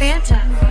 Fanta.